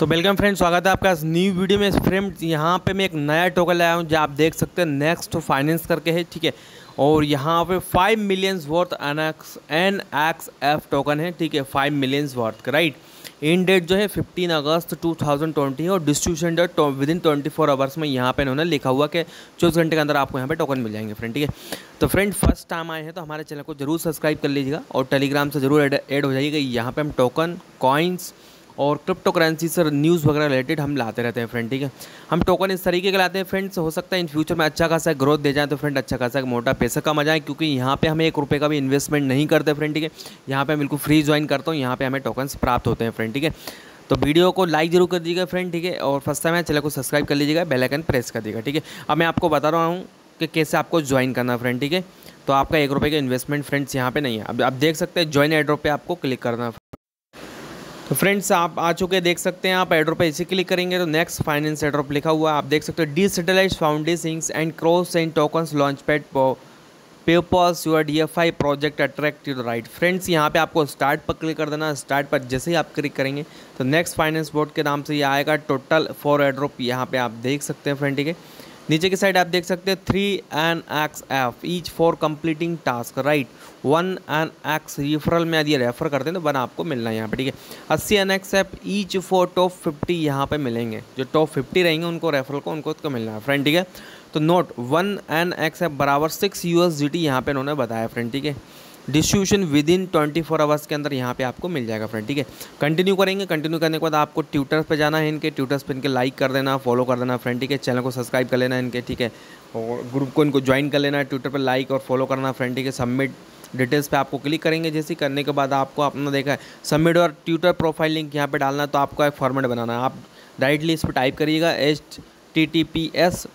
तो welcome friend स्वागत है आपका न्यू वीडियो में। फ्रेंड यहाँ पे मैं एक नया टोकन लाया हूँ, जो आप देख सकते हैं नेक्स्ट फाइनेंस करके है, ठीक है? और यहाँ पे five millions worth N X N X F token है, ठीक है? Five millions worth right in date जो है फिफ्टीन अगस्त 2020 है, और distribution date within twenty four hours में यहाँ पे इन्होंने लिखा हुआ कि चौबीस घंटे के अंदर आपको यहाँ पे टोकन मिल जाएँगे फ्रेंड ठीक है? तो फ्रेंड फ़र्स्ट टाइम आए हैं तो हमारे चैनल को ज़रूर सब्सक्राइब कर लीजिएगा, और टेलीग्राम से ज़रूर ऐड हो जाइएगा। यहाँ पर हम टोकन कॉइन्स और क्रिप्टो करेंसी से न्यूज़ वगैरह रिलेटेड हम लाते रहते हैं फ्रेंड ठीक है? हम टोकन इस तरीके के लाते हैं फ्रेंड्स हो सकता है इन फ्यूचर में अच्छा खासा ग्रोथ दे जाए तो फ्रेंड अच्छा खासा मोटा पैसा कमा जाए, क्योंकि यहाँ पे हमें एक रुपये का भी इन्वेस्टमेंट नहीं करते फ्रेंड ठीक है? यहाँ पे बिल्कुल फ्री ज्वाइन करता हूँ, यहाँ पे हमें टोकन्स प्राप्त होते हैं फ्रेंड ठीक है? तो वीडियो को लाइक ज़रूर कर दीजिएगा फ्रेंड ठीक है? और फ़र्स्ट टाइम है, चैनल को सब्सक्राइब कर लीजिएगा बेल आइकन प्रेस कर दीजिएगा, ठीक है? अब मैं आपको बता रहा हूँ कि कैसे आपको ज्वाइन करना फ्रेंड ठीक है? तो आपका एक रुपये का इन्वेस्टमेंट फ्रेंड्स यहाँ पे नहीं है। अब आप देख सकते हैं ज्वाइन एड्रॉप पे आपको क्लिक करना तो फ्रेंड्स, आप आ चुके देख सकते हैं, आप एड्रो पे इसे क्लिक करेंगे तो नेक्स्ट फाइनेंस एड्रोप लिखा हुआ है। आप देख सकते हो digitalize foundations and cross and tokens launch pad papers your D F I project attract the right friends यहाँ पे आपको स्टार्ट पर क्लिक कर देना स्टार्ट पर जैसे ही आप क्लिक करेंगे तो नेक्स्ट फाइनेंस बोर्ड के नाम से ये आएगा। टोटल फोर एड्रोप यहाँ पे आप देख सकते हैं फ्रेंड ठीक है? नीचे की साइड आप देख सकते हैं three N X F each for completing task right one N X referral में यदि रेफर करते हैं तो वन आपको मिलना है यहाँ पे, ठीक है? अस्सी N X F each for top fifty यहाँ पे मिलेंगे। जो टॉप फिफ्टी रहेंगे, उनको रेफरल को, उनको तो मिलना है फ्रेंड ठीक है? तो note one N X F बराबर six U S G T यहाँ पर उन्होंने बताया फ्रेंड ठीक है? Distribution within twenty four hours के अंदर यहाँ पे आपको मिल जाएगा फ्रेंड ठीक है? कंटिन्यू करेंगे कंटिन्यू करने के बाद आपको ट्विटर पे जाना है इनके ट्विटर्स पे इनके लाइक कर देना फॉलो कर देना फ्रेंड ठीक है? चैनल को सब्सक्राइब कर लेना इनके, ठीक है? और ग्रुप को इनको ज्वाइन कर लेना है ट्विटर पर लाइक और फॉलो करना फ्रेंड ठीक है? सबमिट डिटेल्स पे आपको क्लिक करेंगे, जैसे करने के बाद आपको अपना देखा है सबमिट और ट्विटर प्रोफ़ाइल लिंक यहाँ पे डालना है तो आपको एक फॉर्मेट बनाना है। आप डायरेक्टली इस पर टाइप करिएगा H T T P S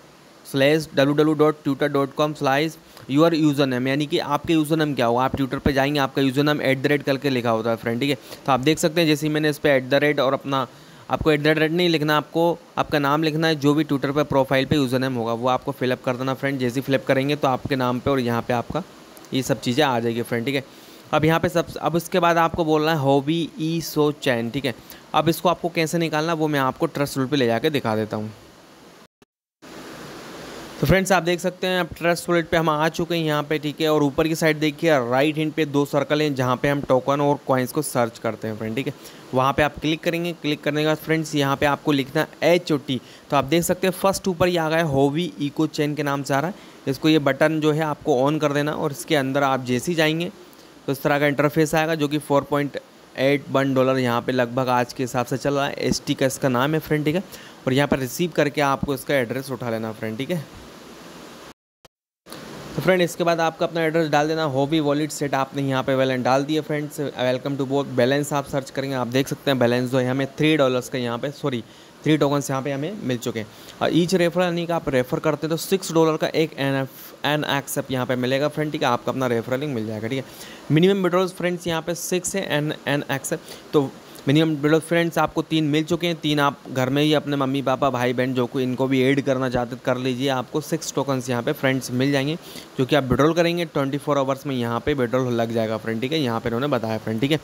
slash W W dot Twitter dot com slash your user name यानी कि आपके यूज़र नेम क्या होगा? आप ट्विटर पर जाएँगे, आपका user name at the rate करके लिखा होता है फ्रेंड ठीक है? तो आप देख सकते हैं, जैसे मैंने इस पर एट द रेट और अपना, आपको एट द रेट नहीं लिखना, आपको, आपका नाम लिखना है, जो भी ट्विटर पर प्रोफ़ाइल पे यूज़र नेम होगा, वो आपको फिलअप कर देना फ्रेंड जैसे फिलअप करेंगे तो आपके नाम पर और यहाँ पर आपका ये सब चीज़ें आ जाएगी फ्रेंड ठीक है? अब यहाँ पे सब, अब इसके बाद आपको बोलना है हॉबी ई सो चैन ठीक है? अब इसको आपको कैसे निकालना, वो मैं आपको ट्रस्ट रूल पे ले जाके दिखा देता हूँ। तो फ्रेंड्स आप देख सकते हैं, अब ट्रस्ट वॉलेट पे हम आ चुके हैं यहाँ पे, ठीक है? और ऊपर की साइड देखिए राइट हैंड पे दो सर्कल हैं, जहाँ पे हम टोकन और कॉइन्स को सर्च करते हैं फ्रेंड ठीक है? वहाँ पे आप क्लिक करेंगे क्लिक करने के बाद फ्रेंड्स यहाँ पे आपको लिखना है एच ओ टी तो आप देख सकते हैं फ़र्स्ट ऊपर ये आ गया है होवी इको चेन के नाम से आ रहा है। इसको ये बटन जो है, आपको ऑन कर देना और इसके अंदर आप जैसे ही जाएँगे तो इस तरह का इंटरफेस आएगा, जो कि four point eight one dollar यहाँ पे लगभग आज के हिसाब से चल रहा है। एस टी का इसका नाम है फ्रेंड ठीक है? और यहाँ पर रिसीव करके आपको इसका एड्रेस उठा लेना फ्रेंड ठीक है? तो फ्रेंड इसके बाद आपका अपना एड्रेस डाल देना हॉबी वॉलेट सेट आपने यहाँ पे बैलेंस डाल दिए friends welcome to both balance आप सर्च करेंगे, आप देख सकते हैं बैलेंस जो है हमें थ्री डॉलर्स का यहाँ पे सॉरी थ्री टोकन्स यहाँ पे हमें मिल चुके हैं. और ईच रेफर यानी कि आप रेफर करते हैं तो सिक्स डॉलर का एक एन एफ़ एन एक्सेप यहाँ पे मिलेगा फ्रेंड ठीक है? आपका अपना रेफरल लिंक मिल जाएगा, ठीक है? मिनिमम विड्रॉल्स फ्रेंड्स यहाँ पे सिक्स है एन एन एक्सेप तो मिनिमम बिलो फ्रेंड्स आपको तीन मिल चुके हैं, तीन आप घर में ही अपने मम्मी, पापा, भाई, बहन, जो को इनको भी ऐड करना चाहते कर लीजिए। आपको सिक्स टोकन्स यहाँ पे फ्रेंड्स मिल जाएँगे, जो कि आप विड्रॉल करेंगे ट्वेंटी फोर आवर्स में यहाँ पे विड्रॉल लग जाएगा फ्रेंड ठीक है? यहाँ पर उन्होंने बताया फ्रेंड ठीक है?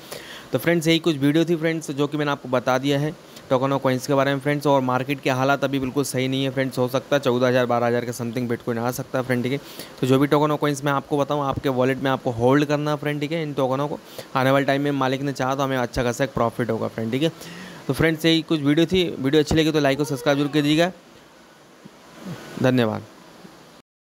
तो फ्रेंड्स यही कुछ वीडियो थी फ्रेंड्स जो कि मैंने आपको बता दिया है। टोकन और कॉइन्स के बारे में फ्रेंड्स और मार्केट के हालात अभी बिल्कुल सही नहीं है फ्रेंड्स हो सकता है चौदह हज़ार, बारह हज़ार के समथिंग बिटकॉइन आ सकता है फ्रेंड ठीक है? तो जो भी टोकन और कॉइन्स मैं आपको बताऊँ, आपके वॉलेट में आपको होल्ड करना फ्रेंड ठीक है, इन टोकनों को। आने वाले टाइम में मालिक ने चाहा तो हमें अच्छा खासा एक प्रॉफिट होगा फ्रेंड ठीक है? तो फ्रेंड्स यही कुछ वीडियो थी। वीडियो अच्छी लगी तो लाइक और सब्सक्राइब ज़रूर कीजिएगा। धन्यवाद।